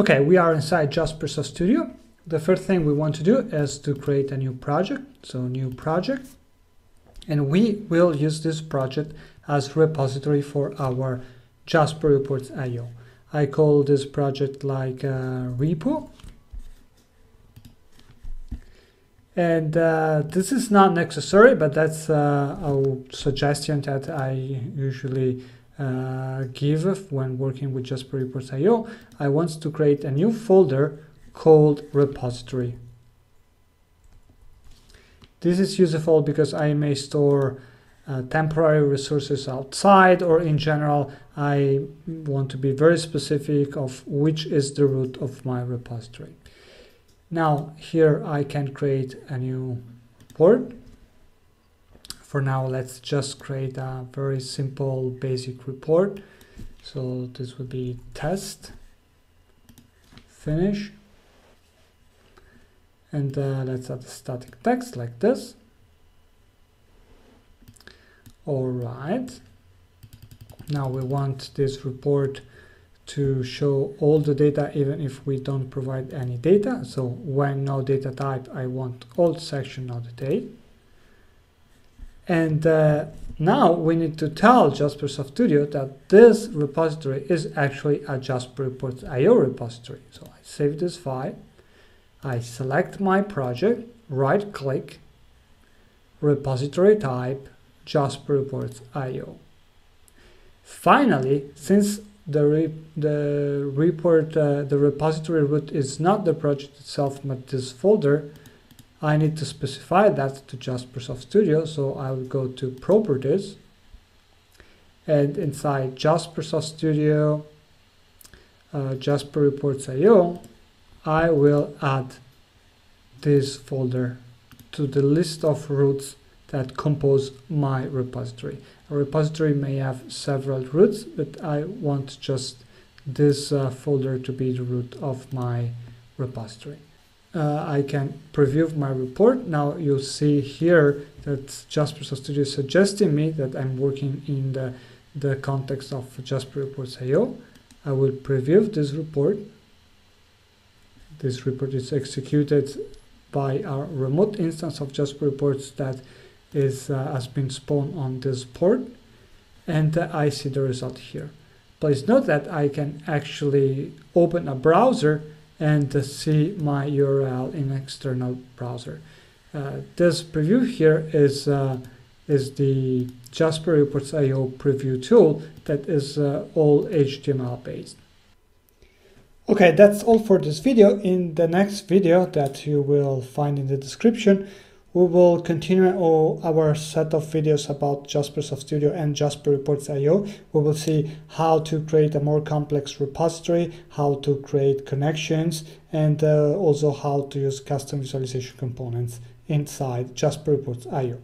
Okay, we are inside Jaspersoft Studio. The first thing we want to do is to create a new project. So new project. And we will use this project as repository for our Jasper Reports IO. I call this project like uh, repo. And uh, this is not necessary, but that's uh, a suggestion that I usually uh, give when working with Jasper Reports I want to create a new folder called repository. This is useful because I may store uh, temporary resources outside or in general I want to be very specific of which is the root of my repository. Now here I can create a new port. For now let's just create a very simple basic report. So this would be test, finish, and uh, let's add static text like this. All right. Now we want this report to show all the data even if we don't provide any data. So when no data type I want all section not the date and uh, now we need to tell Jaspersoft Studio that this repository is actually a Jasper Reports IO repository so I save this file I select my project, right click, repository type, Jasper Reports IO. Finally, since the, re the report, uh, the repository root is not the project itself, but this folder, I need to specify that to Jaspersoft Studio. So I will go to properties and inside Jaspersoft Studio, uh, Jasper Reports IO, I will add this folder to the list of roots that compose my repository. A repository may have several roots, but I want just this uh, folder to be the root of my repository. Uh, I can preview my report. Now you see here that Jasper Studio is suggesting me that I'm working in the, the context of Jasper Reports IO. I will preview this report this report is executed by our remote instance of Jasper reports that is uh, has been spawned on this port and uh, I see the result here. Please note that I can actually open a browser and see my URL in external browser. Uh, this preview here is uh, is the Jasper Reports IO preview tool that is uh, all HTML based. Okay, that's all for this video. In the next video that you will find in the description, we will continue our set of videos about Jaspersoft Studio and Jasper Reports IO. We will see how to create a more complex repository, how to create connections, and uh, also how to use custom visualization components inside Jasper Reports IO.